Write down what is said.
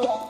Oh.